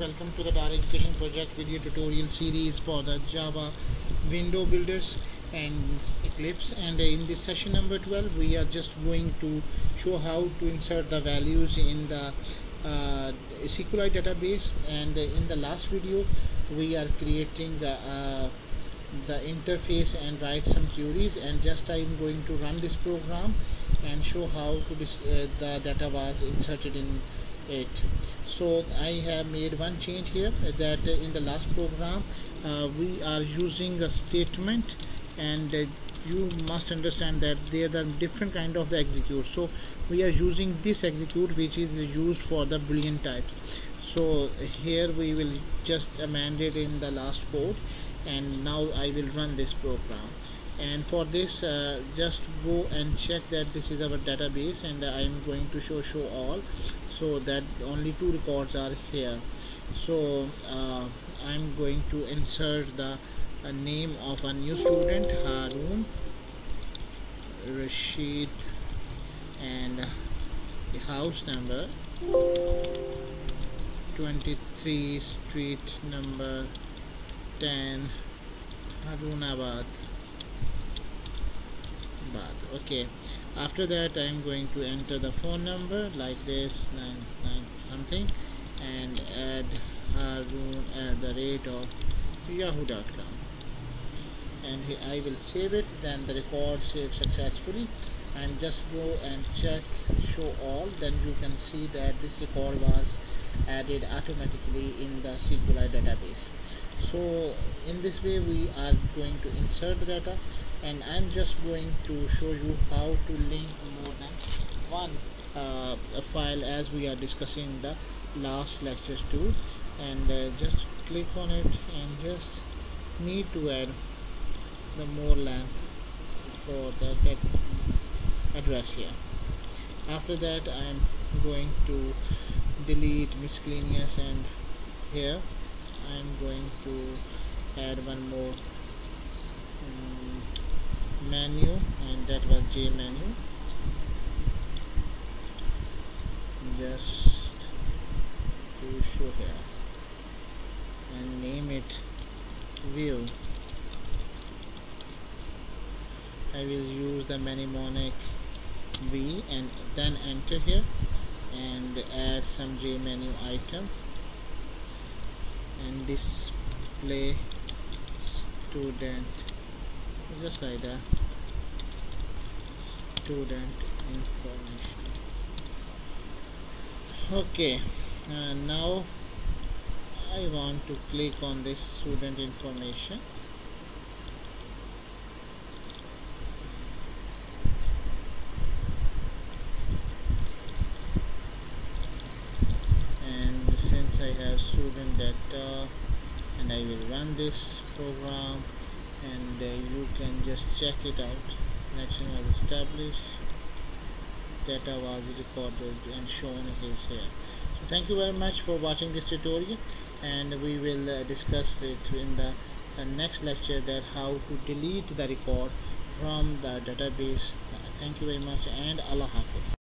welcome to the Dara Education Project video tutorial series for the Java window builders and Eclipse. And in this session number 12 we are just going to show how to insert the values in the uh, SQLite database. And in the last video we are creating the uh, the interface and write some queries. And just I'm going to run this program and show how to uh, the data was inserted in so I have made one change here that in the last program uh, we are using a statement and you must understand that there are different kind of the execute. So we are using this execute which is used for the boolean types. So here we will just amend it in the last code and now I will run this program and for this uh, just go and check that this is our database and I am going to show show all so that only two records are here so uh, I'm going to insert the uh, name of a new student Harun Rashid and the house number 23 street number 10 Harunabad Bad. Okay. After that I'm going to enter the phone number like this 99 something and add Harun at the rate of yahoo.com and I will save it then the record saved successfully. And just go and check show all then you can see that this record was added automatically in the SQLite database so in this way we are going to insert the data and I'm just going to show you how to link more than one uh, file as we are discussing the last lectures too. And uh, just click on it and just need to add the more length for the get address here. After that I'm going to delete miscellaneous and here I'm going to add one more um, menu and that was J menu. Just to show here. And name it view. I will use the mnemonic V and then enter here and add some J menu item display student. Just like that. Student information. Okay now I want to click on this student information I have student data and I will run this program and uh, you can just check it out. Connection was established data was recorded and shown is here. So thank you very much for watching this tutorial and we will uh, discuss it in the, the next lecture that how to delete the record from the database. Thank you very much and Allah Hafiz